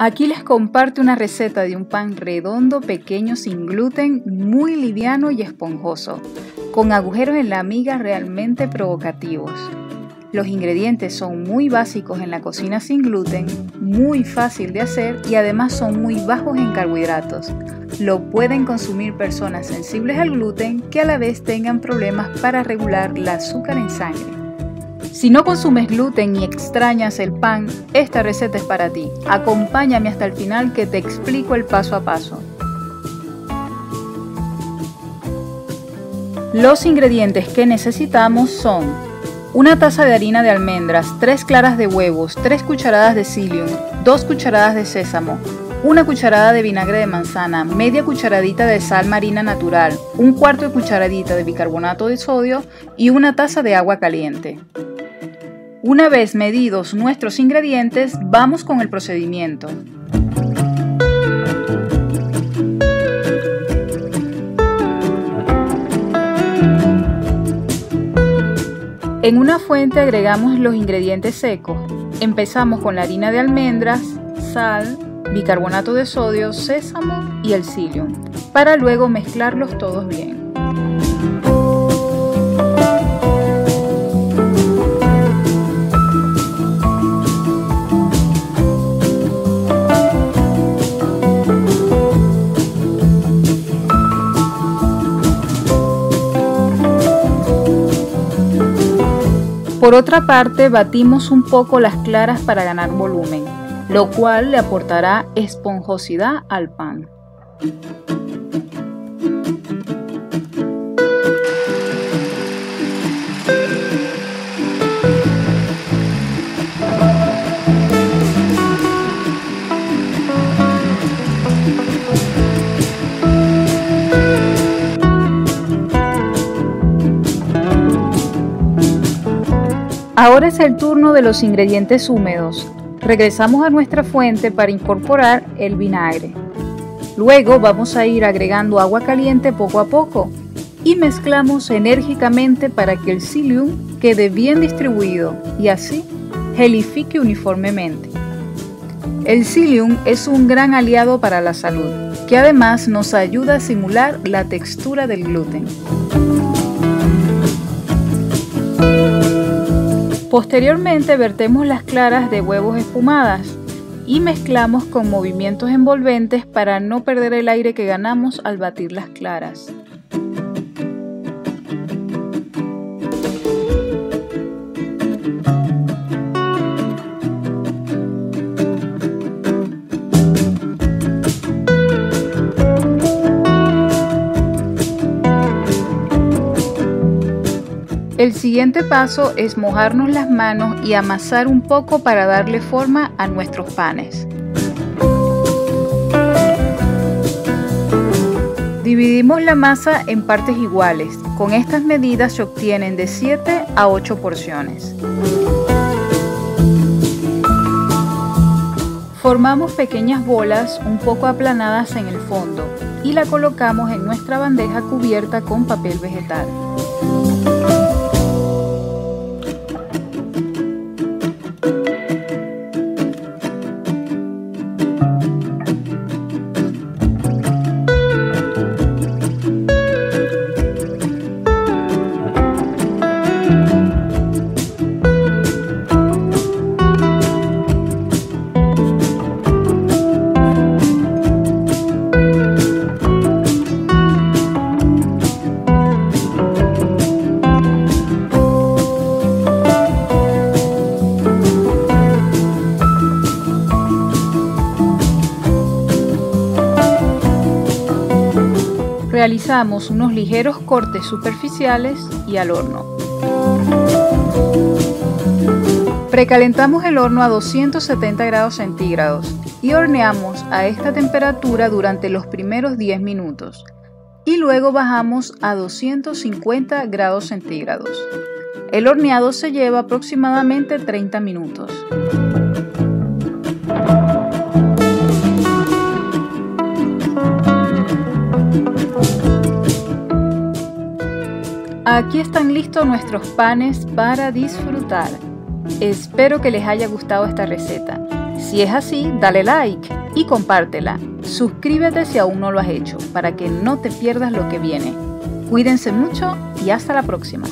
Aquí les comparto una receta de un pan redondo, pequeño, sin gluten, muy liviano y esponjoso, con agujeros en la miga realmente provocativos. Los ingredientes son muy básicos en la cocina sin gluten, muy fácil de hacer y además son muy bajos en carbohidratos. Lo pueden consumir personas sensibles al gluten que a la vez tengan problemas para regular el azúcar en sangre. Si no consumes gluten y extrañas el pan, esta receta es para ti. Acompáñame hasta el final que te explico el paso a paso. Los ingredientes que necesitamos son una taza de harina de almendras, 3 claras de huevos, 3 cucharadas de psyllium, 2 cucharadas de sésamo, una cucharada de vinagre de manzana, media cucharadita de sal marina natural, un cuarto de cucharadita de bicarbonato de sodio y una taza de agua caliente. Una vez medidos nuestros ingredientes, vamos con el procedimiento. En una fuente agregamos los ingredientes secos. Empezamos con la harina de almendras, sal, bicarbonato de sodio, sésamo y el psyllium, para luego mezclarlos todos bien. Por otra parte, batimos un poco las claras para ganar volumen, lo cual le aportará esponjosidad al pan. Ahora es el turno de los ingredientes húmedos. Regresamos a nuestra fuente para incorporar el vinagre. Luego vamos a ir agregando agua caliente poco a poco y mezclamos enérgicamente para que el psyllium quede bien distribuido y así gelifique uniformemente. El psyllium es un gran aliado para la salud, que además nos ayuda a simular la textura del gluten. Posteriormente vertemos las claras de huevos espumadas y mezclamos con movimientos envolventes para no perder el aire que ganamos al batir las claras. El siguiente paso es mojarnos las manos y amasar un poco para darle forma a nuestros panes. Dividimos la masa en partes iguales. Con estas medidas se obtienen de 7 a 8 porciones. Formamos pequeñas bolas un poco aplanadas en el fondo y la colocamos en nuestra bandeja cubierta con papel vegetal. Realizamos unos ligeros cortes superficiales y al horno. Precalentamos el horno a 270 grados centígrados y horneamos a esta temperatura durante los primeros 10 minutos y luego bajamos a 250 grados centígrados. El horneado se lleva aproximadamente 30 minutos. Aquí están listos nuestros panes para disfrutar. Espero que les haya gustado esta receta. Si es así, dale like y compártela. Suscríbete si aún no lo has hecho para que no te pierdas lo que viene. Cuídense mucho y hasta la próxima.